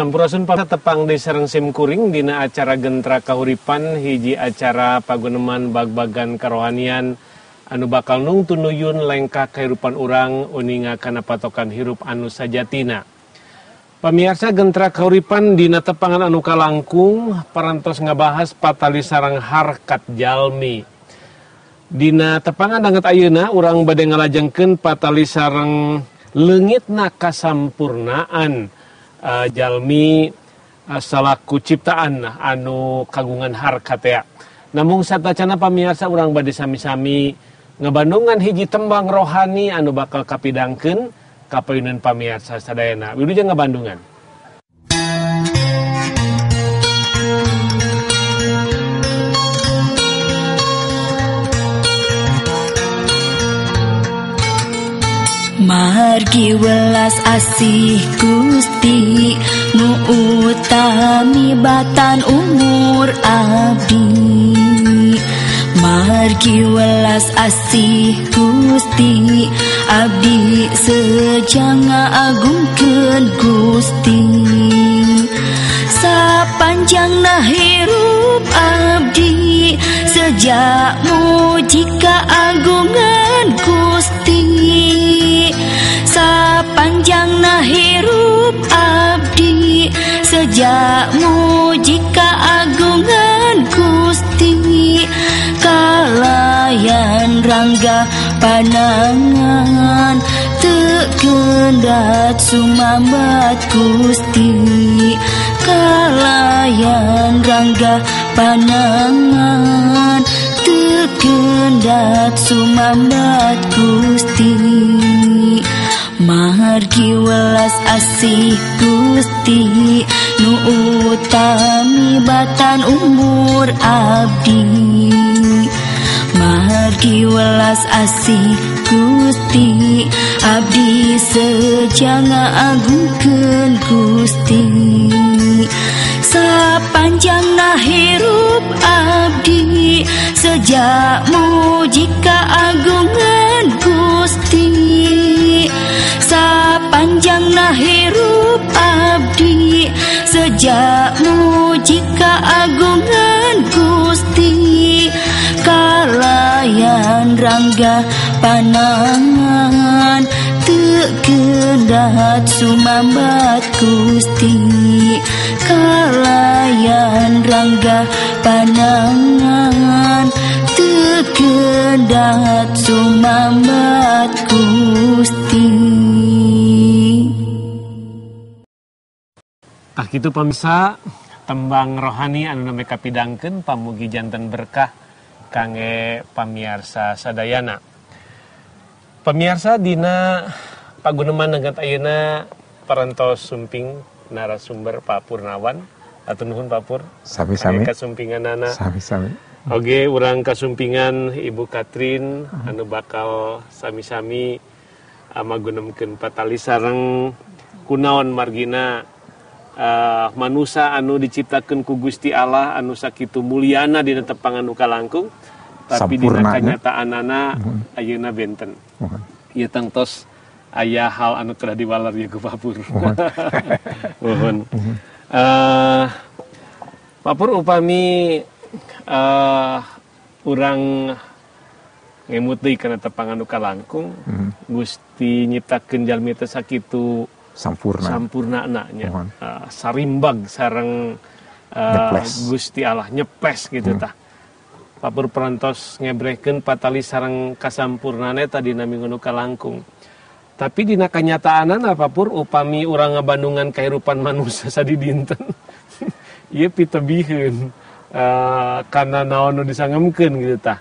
Sampurasun Pak tepang di Serang Kuring Dina acara Gentra Kahuripan hiji acara paguneman bag-bagan anu bakal nung tunuyun lengkah kehidupan orang uninga kana patokan hirup anu sajatina. Pemirsa Gentra Kahuripan Dina tepangan anu kalangkung parantos ngabahas patali sarang harkat jalmi. Dina tepangan danget ayeuna Urang badai ngalajengkeun patali sarang lengit kasampurnaan sampurnaan uh, Jalmi eh, uh, salaku ciptaan anu kagungan harkat namun satacana pamirsa orang bad sami-sami ngebandungan hiji tembang rohani anu bakal kapidangken kapayunan pamirsa Sadayana. Widu ngebandungan Margi welas asih Gusti Nu utami batan umur abdi Margi welas asih Gusti Abdi sejanga agungkeun Gusti. Sapanjang hirup abdi Sejak jika agungan Gusti Sapanjang hirup abdi Sejak jika agungan Gusti Kalayan rangga panangan Tekendat sumamat Gusti Kalayan rangga panangan Tekendat sumamat Gusti Margi welas asih Gusti nu utami batan umur abdi. Margi welas asih Gusti Abdi sejanga agungkeun Gusti. Sapanjang hirup abdi Sejak jika agungan Gusti. Sapanjang hirup abdi Sejak jika agungan Gusti. Kalayan rangga panangan Tekendat sumambat Gusti Kalayan rangga panangan Tekendat sumambat Gusti. Ah gitu pemirsa tembang rohani anu name kapidangkeun pamugi janten berkah kangge pamiarsa sadayana. Pemirsa dina paguneman negat ayeuna parantos sumping narasumber Pak Purnawan. Atur nuhun Pak Pur. Sami-sami. Kasumpingan anak. Sami-sami. Oke, orang kasumpingan Ibu Katrin anu bakal sami-sami amagunemkeun patali sareng kunaon margina uh, manusia anu diciptakan ku Gusti Allah anu sakitu muliana dina tepangan nu kalangkung tapi dina Sampurnana. kanyataanana ayeuna benten. Mohon. Ieu tangtos aya hal anu telah diwalar ya Papur. Mohon. Mohon. Eh, Papur upami eh urang ngemut deui kana tepangan nu kalangkung Gusti nyiptakeun jalmi teh sakitu Sampurna. sampurna nya Mohon. uh, sarimbag sareng uh, Nyeples. Gusti Allah nyepes gitu tah Papur perantos ngebrehkeun patali sareng kasampurnane tadi nami nu kalangkung tapi dina kanyataanan apapur upami urang ngabandungan kehidupan manusia sadi dinten ieu pitebihun uh, kana naon nu disangemkeun gitu tah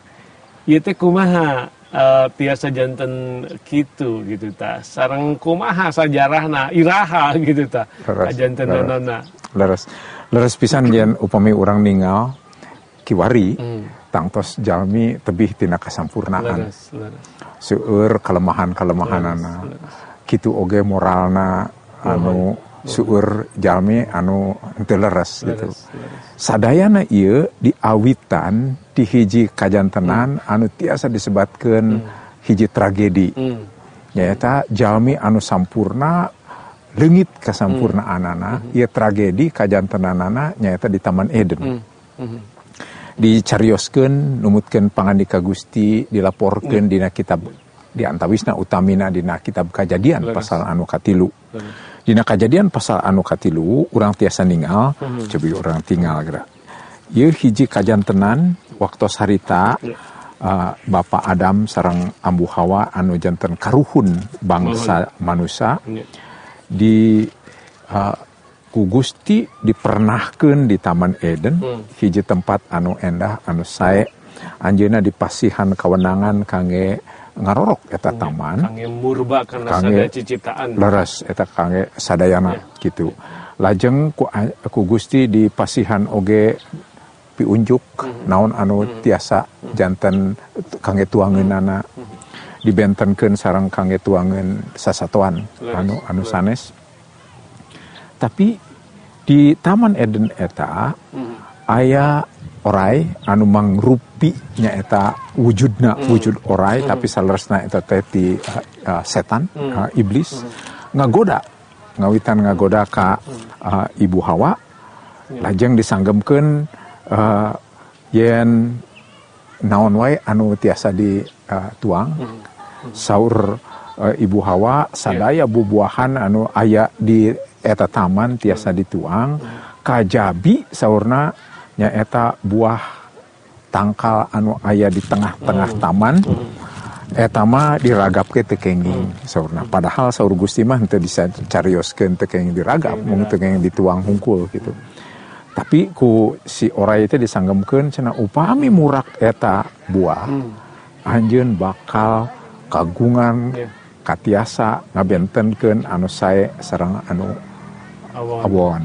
ieu teh kumaha uh, tiasa janten kitu gitu tah sareng kumaha sajarahna iraha gitu tah janten leres. nana Leres. Leres pisan jen upami orang ningal kiwari tangtos jalmi tebih tina kasampurnaan. leres leres seueur kelemahan-kelemahan anak gitu oge moralna anu suur Jami anu teleres gitu. Sadayana ia diawitan di hiji Kajantenan anu tiasa disebatkan hiji tragedi. Nyata Jami anu sampurna legit kesampurnaan anak ia tragedi Kajantenan anak nyata di Taman Eden. Dicarioskeun numutkeun pangandika Gusti dilaporkeun dina kitab di antawisna utamina dina kitab kajadian Leres. pasal anu katilu. Dina kajadian pasal anu katilu urang tiasa ningal cobi urang tinggal geura. Ieu hiji kajantenan waktu harita uh, Bapak Adam sarang Ambu Hawa anu janten karuhun bangsa manusia Ya. di uh, ku Gusti dipernahkeun di Taman Eden Hmm. hiji tempat anu endah anu sae. Anjeuna dipasihan kewenangan kangge ngarorok eta taman. Kangge murba karena Kangge- sada ciciptaan. leres eta kangge sadayana gitu lajeng ku, ku Gusti dipasihan oge piunjuk naon anu tiasa janten kangge tuangeunana. Dibentenkeun sareng kangge tuangeun sasatuan anu anu sanes tapi di Taman Eden eta aya orai anu mangrupi nyaeta wujudna wujud orai tapi saleresna eta teh ti uh, uh, setan uh, iblis ngagoda. Ngawitan ngagoda ka uh, ibu Hawa. Lajeng disanggemkeun uh, yen naon wae anu tiasa di uh, tuang. Saur ibu Hawa sadaya bubuahan anu aya di eta taman tiasa dituang. Kajabi saurna nyaeta buah tangkal anu aya di tengah-tengah taman. Eta mah diragapke teu kenging saurna. Padahal saur Gusti mah teu bisa teu kenging diragap mung teu kenging dituang hungkul gitu. Tapi ku si orai itu disanggemkeun cenah upami murak eta buah anjeun bakal kagungan Ya. Katiasa ngabentenkeun anu sae sareng anu Awon. awon.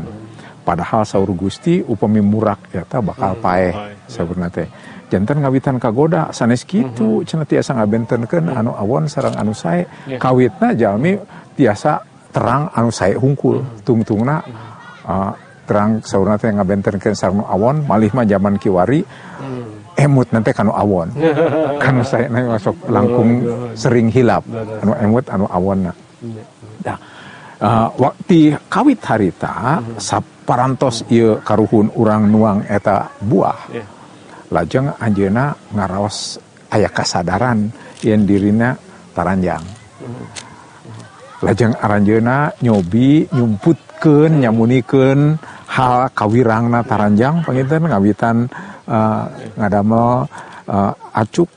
Padahal saur Gusti upami murak eta bakal paeh paeh. sabeuna teh. Janten ngawitan kagoda sanes kitu cenah tiasa ngabentenkeun anu awon sareng anu sae. Ya. kawitna jalmi tiasa terang anu sae hungkul. Tungtungna uh, terang saurna teh ngabentenkeun anu awon malih mah zaman kiwari emut nanti kanu awon. Kanu saya masuk langkung sering hilap. Anu emut anu awon nah, uh, waktu kawit harita saparantos ieu karuhun urang nuang eta buah. Ya. lajeng anjeuna ngaraos aya kasadaran yen dirina taranjang. Lajeng aranjeuna nyobi nyumputkeun nyamunikeun hal kawirangna taranjang panginten ngawitan uh, ngadamel uh, acuk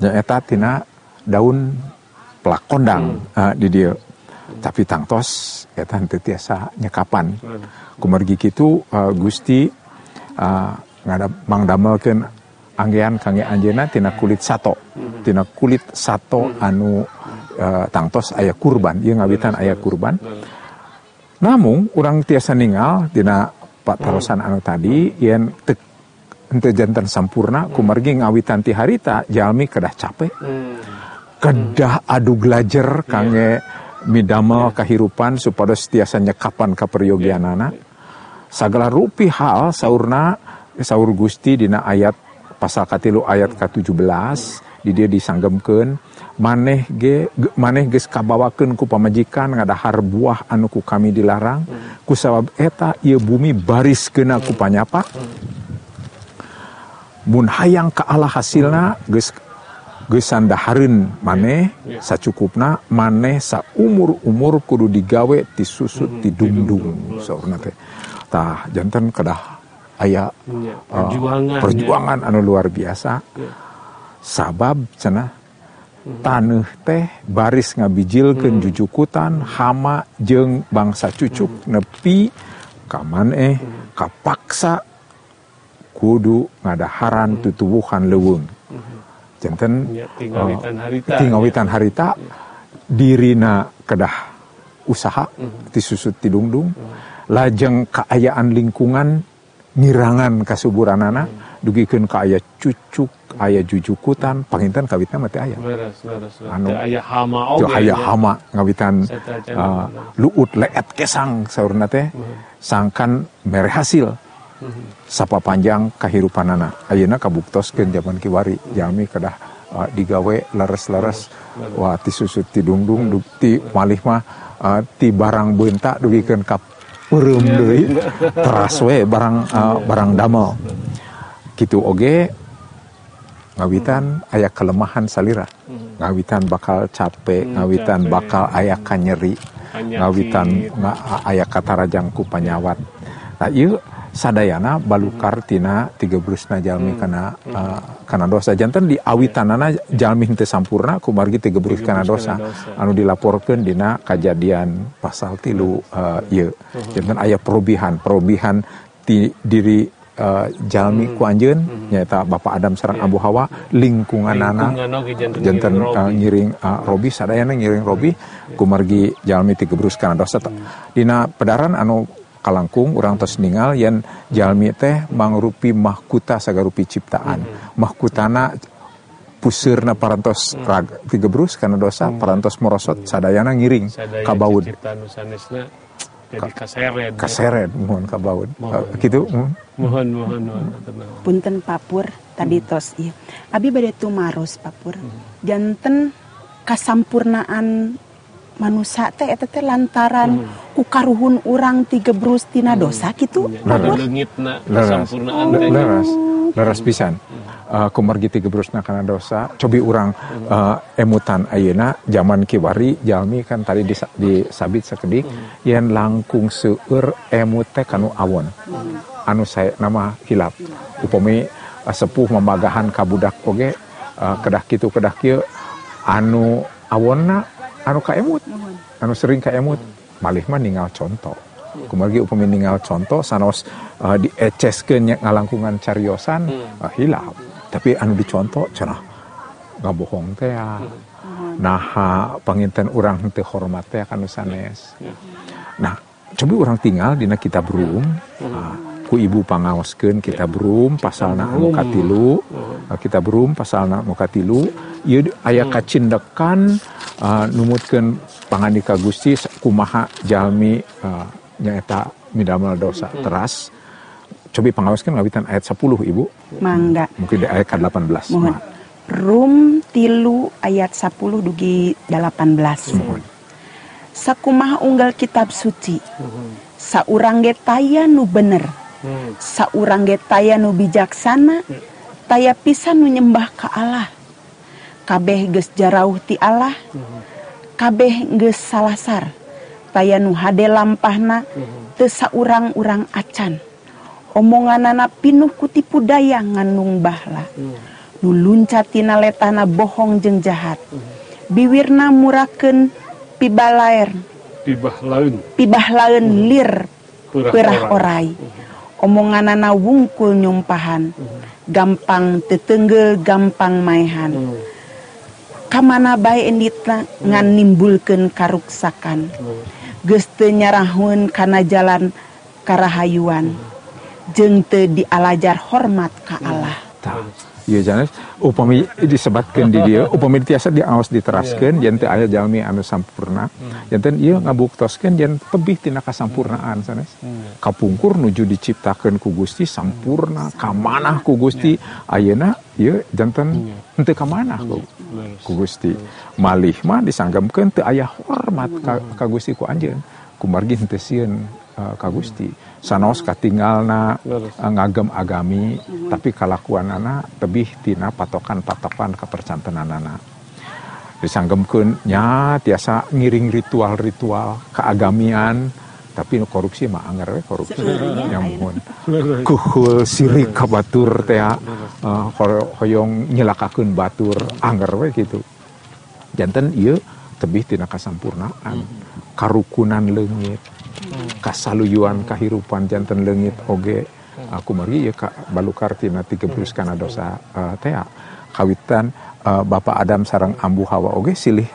nyaeta tina daun pelakondang uh, di dieu. Tapi tangtos eta henteu tiasa nyekapan. Kumargi kitu uh, Gusti uh, ngada mangdamelkeun anggean kangge anjeuna tina kulit sato. Tina kulit sato anu uh, tangtos aya kurban. Ieu ngawitan aya kurban namun urang tiasa ningal dina Pak Tarosan anu tadi yen teu henteu janten sampurna kumargi ngawitan ti harita jalmi kedah capek. Hmm. kedah adu glajer kangge midamel kahirupan supados tiasa nyekapan kaperyogianana sagala rupi hal saurna saur Gusti dina ayat pasal katilu ayat ke-17 di dia disanggemkeun maneh ge maneh geus kabawakeun ku pamajikan ngadahar buah anu ku kami dilarang. Ku sabab eta ieu bumi bariskeun ku panyapa. Mun hayang ka Allah hasilna geus geus sandahareun maneh sacukupna maneh saumur-umur kudu digawe ti susut ti dungdung saurna teh. Tah janten kedah aya Ya, uh, perjuangan, perjuangan anu luar biasa. Sabab cenah taneuh teh baris ngabijilkeun jujukutan hama jeung bangsa cucuk nepi ka maneh kapaksa kudu ngadaharan tutuwuhan leuweung. Janten Ya, tinggawitan harita. tinggawitan harita dirina kedah usaha ti susut ti dungdung lajeng kaayaan lingkungan ngirangan kasuburanana dugikeun ka aya cucuk aya jujukutan panginten kawitna mah teh aya Beres, beres. beres. Anu- Teu aya hama oge. aya ya. hama ngawitan uh, luut leet kesang saurna teh. Sangkan mere hasil. Sapa panjang kahirupanana ayeuna kabuktoskeun zaman kiwari. Jalmi kedah uh, digawe leres-leres wah ti susut ti dungdung du- ti malih mah uh, ti barang beunta dugikeun ka urem deui. Teras we barang uh, barang damel gitu oge ngawitan aya kelemahan salira. Ngawitan bakal capek ngawitan bakal aya kanyeri Anyaki. ngawitan nga, aya katarajang ku panyawat. Nah ieu sadayana balukar tina tiga brusna jalmi kana uh, kana dosa. Jantan di awitanana jalmi henteu sampurna kumargi tiga brus kana dosa. anu dilaporkeun dina kajadian pasal tilu uh, ieu. Jantan aya perubihan perubihan ti diri uh, jalmi ku anjeun nyaeta Bapak Adam sareng Abu Hawa Lingkungan janten jantan uh, robi. ngiring uh, robi sadayana ngiring robi. Kumargi jalmi tiga brus kana dosa dina pedaran anu kalangkung urang tos ningal yen jalmi teh mangrupi mahkuta sagarupi ciptaan. Mahkutana puseurna parantos rag tiga brus kana dosa parantos merosot sadayana ngiring Sadaya kabaud jadi kaseret. kaseret mohon kabaud Uh, gitu mohon. Mohon mohon mohon punten papur tadi tos iya. Abi bade tumaros papur. Janten kasampurnaan manusia teh eta teh lantaran ku karuhun urang tiga brus tina dosa gitu Ada papur. Leungitna teh. leras leras pisan Uh, kumargi tiga brusna kana dosa cobi urang uh, emutan ayeuna zaman kiwari jalmi kan tadi disa- disabit sakedik yen langkung seueur emut teh kanu awon. Anu saya nama hilap. Upami uh, sepuh membagahan kabudak oge uh, kedah kitu kedah kieu anu awonna anu kaemut anu sering kaemut malih mah ningal contoh kumargi upami ningal contoh sanos uh, dieceskeun ngalangkungan cariosan uh, hilap tapi anu dicontoh cenah ngabohong teh ya. Naha panginten urang teu hormat teh kanu sanes. Nah coba orang tinggal dina kitab rum ah, ku ibu pangaoskeun kitab rum pasalna anu katilu. Ah, kitab rum pasalna anu katilu. Ieu aya kacindekan ah, numutkeun pangandika Gusti kumaha jalmi ah, nyaeta midamel dosa teras coba pangaoskeun ngawitan ayat 10 ibu. Mangga. Mungkin di ayat ke-18 mohon. Rum tilu ayat 10 dugi 18 sakumaha unggal kitab suci. Saurang ge taya nu bener. Hmm. saurang ge taya nu bijaksana. Taya pisan nu nyembah ka Allah. Kabeh geus jarauh ti Allah. Kabeh geus salasar. Taya nu hade lampahna. Teu saurang-urang acan omonganana pinuh kutipu daya ngandung bahla. Luncatina letana bohong jeng jahat. Biwirna muraken Pibah laun. pibah laun hmm. lir perah orai. Hmm. omonganana wungkul nyumpahan. Hmm. Gampang tetenggel gampang maehan kamana bae enditna ngan nimbulkeun karuksakan? Geus teu nyarahun kana jalan karahayuan. Jeung teu dialajar hormat ka Allah. Tah. Iya janes. Upami disebatkeun di dieu upami tiasa diaos diteraskeun yen teu aya jalmi anu sampurna. Janten ieu ngabuktoskeun yen tebih tina kasampurnaan sanes. Kapungkur nuju diciptakeun ku Gusti sampurna kamanah ku Gusti. Ayeuna ieu janten henteu kamanah ku, ku Gusti. Malih mah disanggemkeun teu aya hormat ka, ka Gusti ku anjeun. Kumargi henteu sieun uh, ka Gusti. Sanos katinggalna Leres. uh, ngagem agami tapi kalakuanana tebih tina patokan-patokan kepercantenanana. Disanggemkeun nya tiasa ngiring ritual-ritual keagamian tapi nu korupsi mah anger we korupsi. Nyamun kuhul sirik ka batur teh uh, hor- hoyong nyelakakeun batur anger we gitu janten ieu tebih tina kasampurnaan. Karukunan leungit kasaluyuan kahirupan janten leungit oge. Aku mari ya ka balukar tina tiga brus kana dosa uh, teh kawitan uh, Bapak Adam sarang Ambu Hawa oge silih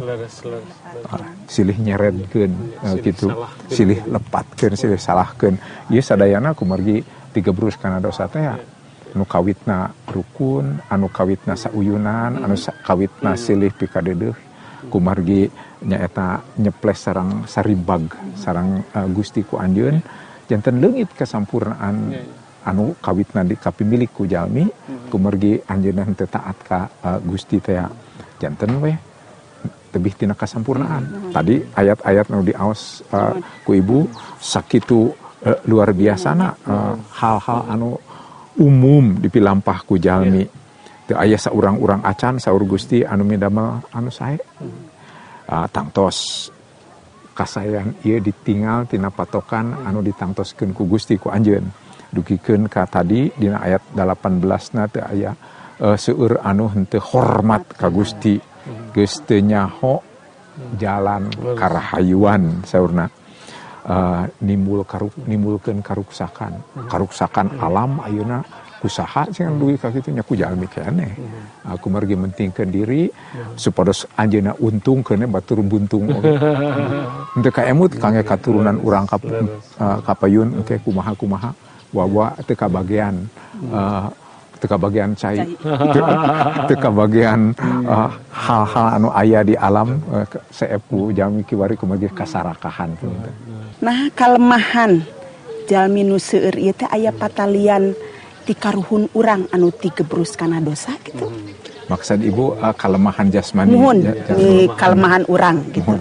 Leres, leres. Ah, silih nyeretkeun uh, Silih gitu. silih lepatkeun silih salahkeun. Ieu sadayana kumargi tiga brus kana dosa teh anu kawitna rukun anu kawitna sauyunan anu kawitna silih pikadeudeuf kumargi nyaeta nyeples sarang saribag sarang uh, Gusti ku anjeun. Janten leungit kasampurnaan anu kawitna di kapimilik ku jalmi kumargi anjeunna teu taat ka uh, Gusti teh janten we tebih tina kasampurnaan. Tadi ayat-ayat nu diaos uh, ku ibu sakitu uh, luar biasa na uh, hal-hal anu umum dipilampah ku jalmi. Teu aya saurang-urang acan saur Gusti anu midamel anu sae Ah, uh, tangtos kasayan ia ditinggal tina patokan anu ditangtoskeun ku Gusti ku anjeun. Dugikeun ka tadi dina ayat 18 na teu aya uh, seueur anu henteu hormat ka Gusti. Geus teu nyaho jalan karahayuan saurna. Uh, nimbul karuk nimbulkeun karuksakan. Mhm. Karuksakan alam ayeuna kusaha sih kan dugi ka kitu nya ku jalmi keneh aku margi mentingkeun diri supados anjeunna untung kene batur buntung Henteu ka emut kangge katurunan urang kap, uh, kapayun engke kumaha kumaha wawa teu kabagian uh, teu kabagian cai. Teu teu kabagian uh, hal-hal anu aya di alam uh, seepu jalmi kiwari kumaha kasarakahan. Nah kalemahan jalmi nu seueur ieu teh aya patalian ti karuhun urang anu ti gebrus kana dosa gitu. maksud ibu uh, kelemahan jasmani Nuhun ja- jasmani. ni kalemahan urang gitu.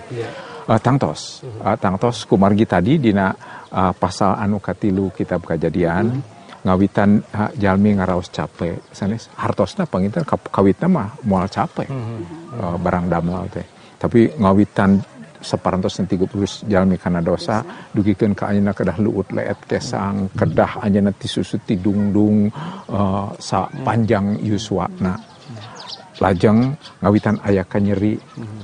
Uh, tangtos uh, tangtos kumargi tadi dina uh, pasal anu katilu kitab kejadian ngawitan uh, jalmi ngaraos capek sanes hartosna panginten ka- kawitna mah moal capek uh, barang damel teh. Tapi ngawitan separantos tiga puluh jalmi karena dosa dugikan ke Anjna kedah luut leet kesang kedah Anjna tisusuti dungdung uh, sa panjang yuswana lajeng ngawitan aya nyeri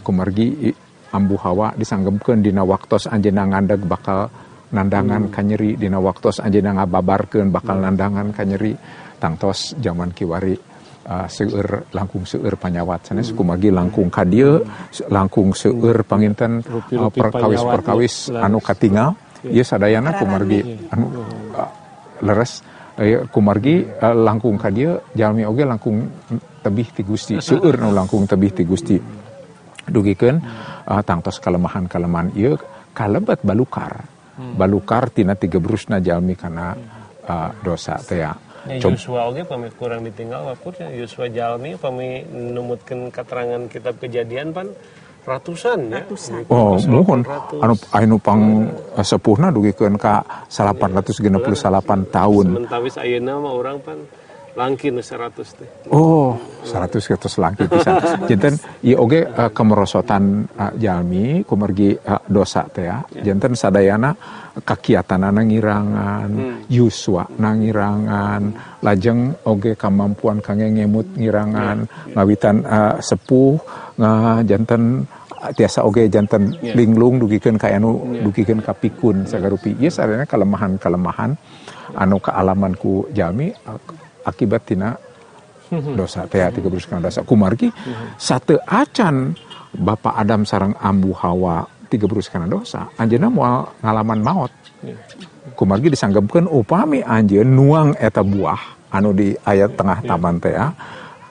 kumargi ambu hawa disanggempkan dina waktos anjeunna ngandeg bakal nandangan kanyeri dina waktos anjeunna ngababarkan bakal nandangan kanyeri tangtos zaman kiwari uh, seueur langkung seueur panyawat. Sanes kumargi langkung ka dieu langkung seueur panginten uh, Rupi-rupi perkawis-perkawis anu katinggal ieu sadayana kumargi anu uh, leres. Eh, kumargi uh, langkung ka dieu jalmi oge langkung tebih ti Gusti. Seueur nu langkung tebih ti Gusti. Dugikeun uh, tangtos kalemahan-kalemahan. Ieu kalebet balukar. Balukar tina tiga brusna jalmi kana uh, dosa teh ya Ya, Cob- Yusua oge pami kurang ditinggal wapurnya Yusua jalmi pami numutkeun keterangan kitab kejadian pan. Ratusan ya. Ratusan. Oh, mohon. Anu anu pang uh, sepuhna dugikeun ka 868 tahun. Sementawis ayeuna mah orang pan langki nu 100 teh. Oh, 100 kertas langki pisan. Janten ieu oge uh, kemerosotan uh, jalmi kumergi uh, dosa teh ya. Janten sadayana kakiatanana ngirangan, yuswa ngirangan, lajeng oge kemampuan kangge ngemut ngirangan, ngawitan uh, sepuh nga janten uh, tiasa oge janten linglung dugikeun ka anu dugikeun ka pikun sagarupi. Ieu sadayana kelemahan-kelemahan anu kaalaman ku jalmi uh, akibat tina dosa teh tiga beruskan dosa. Kumargi satu acan Bapak Adam sarang ambu Hawa tiga beruskan dosa. Anjeunna moal ngalaman maut kumargi disanggapkeun upami anjeun nuang eta buah anu di ayat tengah taman teh ya.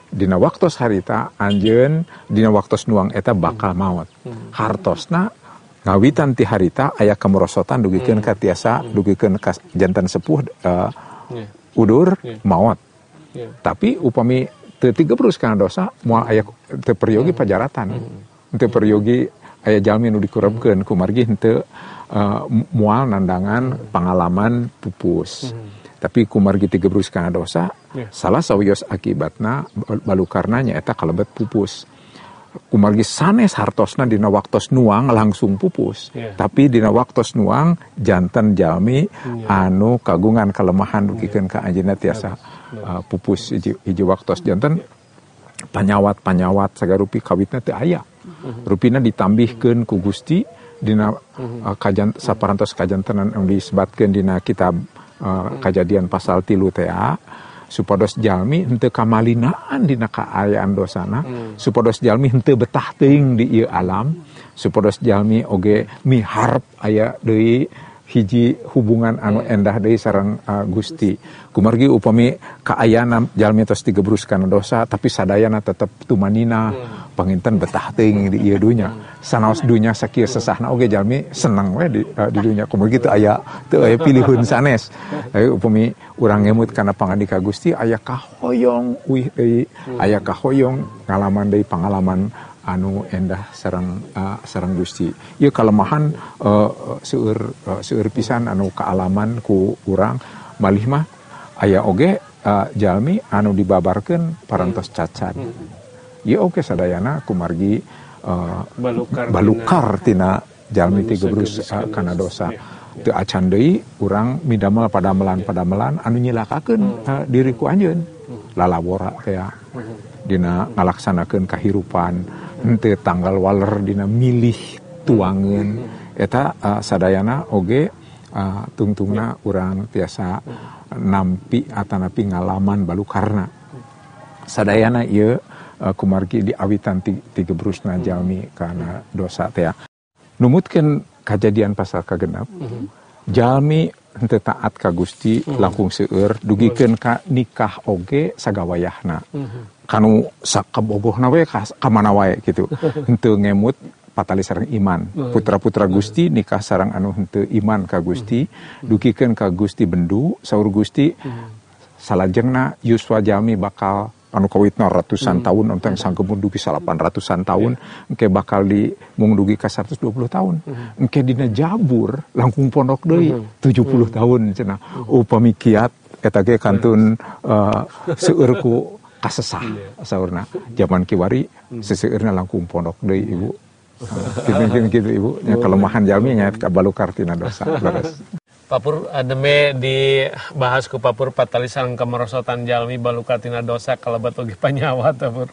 dina waktos harita anjeun dina waktos nuang eta bakal maut hartosna ngawitan ti harita aya kemerosotan dugikeun ka tiasa dugikeun ka jantan sepuh eh, udur maut Ya. tapi upami tiga berus kana dosa moal aya teu peryogi pajaratan. Teu peryogi aya jalmi nu dikurebkeun kumargi henteu uh, moal nandangan pangalaman pupus. Tapi kumargi tiga berus kana dosa Ya. salah sawios akibatna bal- balukarna nyaeta kalebet pupus. Kumargi sanes hartosna dina waktos nuang langsung pupus. Ya. tapi dina waktos nuang janten jalmi anu kagungan kelemahan dugikeun ka anjeunna tiasa uh, pupus hiji, hiji waktos janten panyawat-panyawat sagarupi kawitna teu aya. Rupina ditambihkeun ku Gusti dina uh, kajan saparantos kajantenan anu disebatkeun dina kitab uh, kajadian pasal tilu teh supados jalmi henteu kamalinaan dina kaayaan dosana. Supados jalmi henteu betah teuing di ieu alam. Supados jalmi oge miharep aya deui hiji hubungan anu endah deui sareng uh, Gusti. Kumargi upami kaayana jalmi tos digebrus kana dosa tapi sadayana tetep tumanina. Panginten betah teuing di ieu dunya. Sanaos dunya sakieu sesahna oge jalmi seneng we di, uh, di dunya. Kumargi teu aya teu aya pilihun sanes. Tapi upami urang ngemut kana pangandika Gusti aya kahoyong deui aya kahoyong ngalaman deui pangalaman anu endah sarang uh, sarang Gusti. Ieu kelemahan uh, e, e, seueur uh, seueur pisan anu kealaman ku kurang malih mah aya oge uh, jalmi anu dibabarkan parantos cacat. Ya oke okay, sadayana kumargi uh, balukar, balukar tina, tina jalmi tiga berus uh, kana dosa. Yeah. teu acan deui urang midamel padamelan padamelan anu nyilakakeun uh, diriku anjeun. Lalabora teh Dina ngalaksanakan kahirupan. Ente tanggal waler Dina milih tuangan eta uh, sadayana oge uh, tungtungna orang tiasa nampi atanapi ngalaman balu karena sadayana iya uh, kumargi diawitan tiga gebrusna jalmi karena dosa teh. Numutkan kejadian pasal kagenap jalmi henteu taat ka Gusti mhm. langkung seueur dugikeun ka nikah oge sagawayahna. Mhm. Kanu sakabogohna we ka ka mana wae gitu. Henteu ngemut patali sareng iman. Putra-putra Gusti nikah sareng anu henteu iman ka Gusti dugikeun ka Gusti bendu saur Gusti. Salajengna yuswa jalmi bakal anu kawitna ratusan tahun onteng sanggemun dugi salapan ratusan tahun engke bakal di mung dugi ka 120 tahun. Engke dina jabur langkung pondok deui 70 tahun cenah. Upami kiat eta ge kantun uh, seueur ku kasesah saurna zaman kiwari seseueurna langkung pondok deui ibu Mungkin gitu ibu, ya, kelemahan jalmi nya balukar tina dosa. Leres. Papur ademe dibahas ku Papur patali sareng kemerosotan jalmi balukar tina dosa kalebat oge panyawat Papur.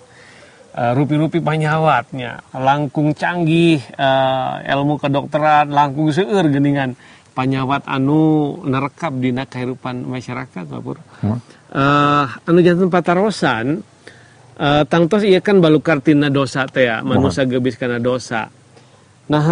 Uh, rupi-rupi panyawatnya langkung canggih uh, ilmu kedokteran langkung seueur geningan panyawat anu nerekap dina kehidupan masyarakat Papur. Hmm. Uh, anu jantan patarosan uh, tangtos iya kan balukar tina dosa teh ya manusia gebis kana dosa. Nah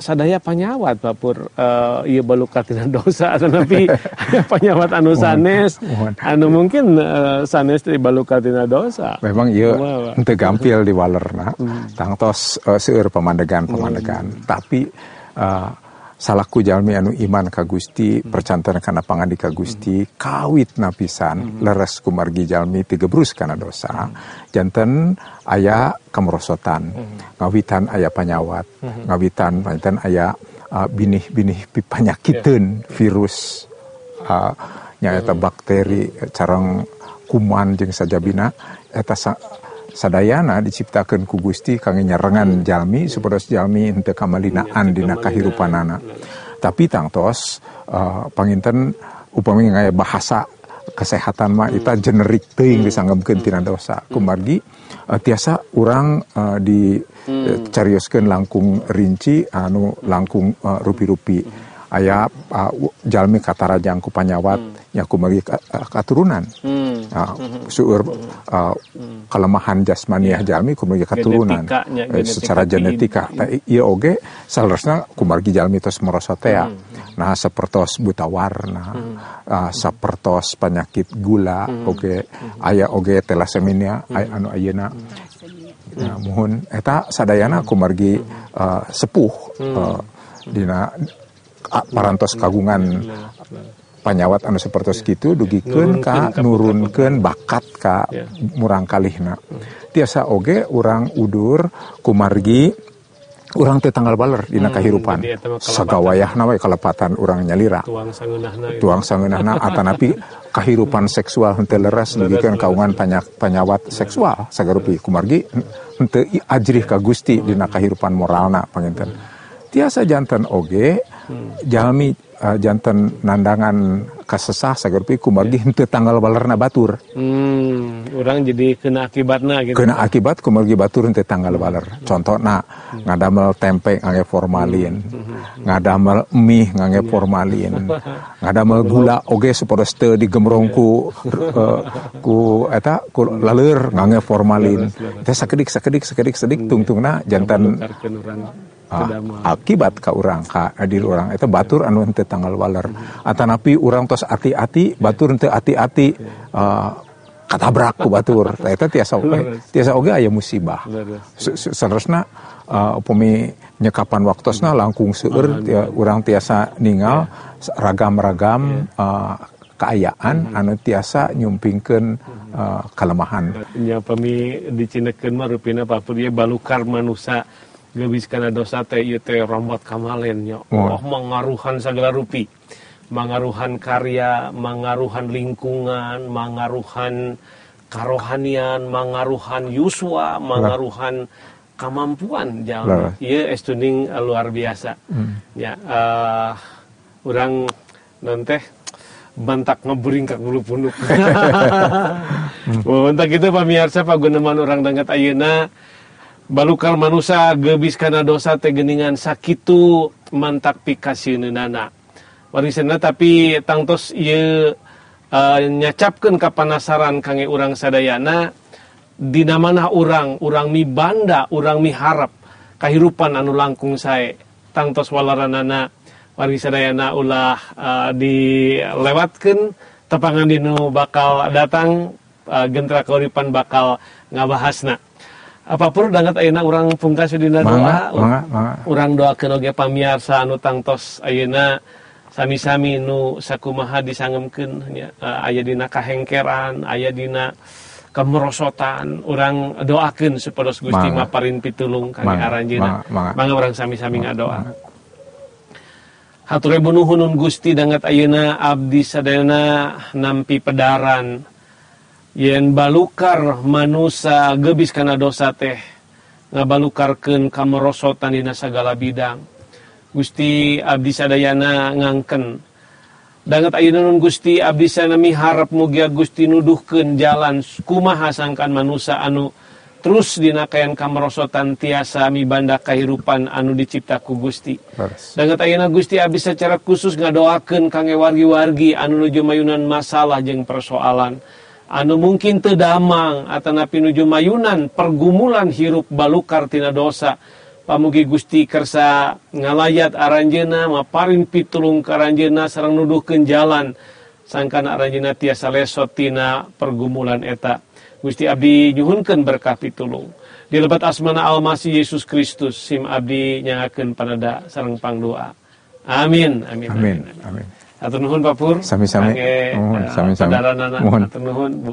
sadaya panyawat papur uh, iya balukar tina dosa tapi panyawat anu sanes. anu mungkin uh, sanes di balukar tina dosa. Memang iya ente gampil di walerna, tangtos uh, seueur pamandegan pamandegan. Tapi uh, salaku jalmi anu iman ka Gusti, percantan kana pangandi ka Gusti, kawit napisan leres kumargi jalmi tigebrus kana dosa. Janten aya kemerosotan, ngawitan aya panyawat, ngawitan panten aya uh, binih-binih pipanyakiteun virus uh, nyaeta bakteri carang kuman jeung sajabina eta sa, sadayana diciptakeun ku Gusti kangge nyarengan jalmi supados jalmi henteu kamalinaan dina kahirupanana tapi tangtos uh, panginten upami ngaya bahasa kesehatan mah ita generik teuing disanggepkeun tina dosa. Kumargi uh, tiasa urang uh, di eh, carioskeun langkung rinci anu langkung uh, rupi-rupi. Aya uh, jalmi katarajang ku panyawat nya ka- uh, katurunan. Hmm. Uh, uh, kelemahan jasmaniah jalmi kumargi katurunan? Genetikanya, Eh, secara genetika. Genetika Nah, i- ieu oge saleresna kumargi jalmi tos merosotea Hmm. nah sapertos buta warna uh, sapertos penyakit gula Hmm. oge aya oge telasemia aya anu ayeuna. Nah, mohon eta sadayana kumargi uh, sepuh uh, dina parantos kagungan panyawat anu sapertos kitu dugikeun ka nurunkeun bakat ka Ya. murang kalihna tiasa oge urang udur kumargi urang teu tanggal baler dina kahirupan. Jadi eta mah kalepatan. urang nyalira tuang sangeunahna atanapi kahirupan seksual henteu leres dugikeun kaungan panyak panyawat seksual sagarupi kumargi henteu ajrih ka Gusti dina kahirupan moralna panginten. Tiasa janten oge jalmi uh, janten nandangan kasesah sagarupi kumargi henteu tanggal balerna batur. Hmm, orang jadi kena akibatna gitu. Kena akibat kumargi batur henteu tanggal baler. Contohna ngadamel tempe ngangge formalin. Ngadamel mie ngangge formalin. Ngadamel gula oge supados teu digemrong ku eh, ku eta ku laleur ngangge formalin. teh sakedik sakedik sakedik sakedik tungtungna jantan Ah, akibat ka urang ka diri urang eta batur anu henteu tanggal waler. Atanapi urang tos ati-ati batur henteu ati-ati eh, katabrak ku batur. Eta tiasa oge tiasa oge aya musibah. Leres. Se- se- sanesna uh, upami nyekapan waktosna langkung seueur tia- urang tiasa ningal ragam-ragam uh, keayaan anu tiasa nyumpingkeun uh, kelemahan. Nya pami dicinekeun mah rupina papur balukar gebis kana dosa teh ieu teh romot kamalen nya Oh. Allah mangaruhan segala rupi. Mangaruhan karya mangaruhan lingkungan mangaruhan karohanian mangaruhan yuswa mangaruhan kemampuan Lah. ieu estuning luar biasa. Ya eh urang non teh bantak ngebering ka ngulu punuk. Bantak itu pamirsa paguneman orang dangat ayeuna balukal manusia gebis karena dosa tegeningan sakitu mantak pikasiunana warisena tapi tangtos ye uh, nyacapkan kapanasaran kange urang sadayana dina mana urang urang mi banda orang mi harap kahirupan anu langkung saya tangtos walaranana warisadayana ulah uh, dilewatkan tepangan dino bakal datang uh, gentra kauripan bakal ngabahasna. apapun dangat Ayeuna urang pungkas dina doa Urang doakeun oge pamiarsa anu tangtos Ayeuna sami-sami nu sakumaha disangemkeun nya e, aya dina kahengkeran aya dina kemerosotan urang doakeun supados Gusti maparin pitulung ka aranjeuna mangga urang sami-sami ngadoa. hatur nuhunun Gusti dangat ayeuna abdi sadayana nampi pedaran. yen balukar manusia gebis karena dosa teh ngabalukarken kamerosotan dina sagala bidang. Gusti Abdi Sadayana ngangken banget Ayunun Gusti Abdisanami harap mugia Gusti nuduhken jalan kuma hasangkan manusia anu terus dinakayan kamerosotan tiasami banda kehidupan anu diciptaku Gusti. Banget Ayuna Gusti Abis secara khusus ngadoaken kangge wargi-wargi anu nuju mayunan masalah jeung persoalan. Anu mungkin teu damang atanapi nuju mayunan pergumulan hirup balukar tina dosa. Pamugi Gusti kersa ngalayat aranjeuna maparin pitulung ka aranjeuna sareng nuduhkeun jalan. Sangkan aranjeuna tiasa lesot tina pergumulan eta. Gusti abdi nyuhunkeun berkah pitulung. Di lebat asmana almasih Yesus Kristus sim abdi nyangakeun panada sareng pangdoa. Amin amin. Amin. Amin. Atur nuhun Pak Pur. Sami-sami. Nuhun, eh, sami-sami. Nuhun. Atur nuhun Bu.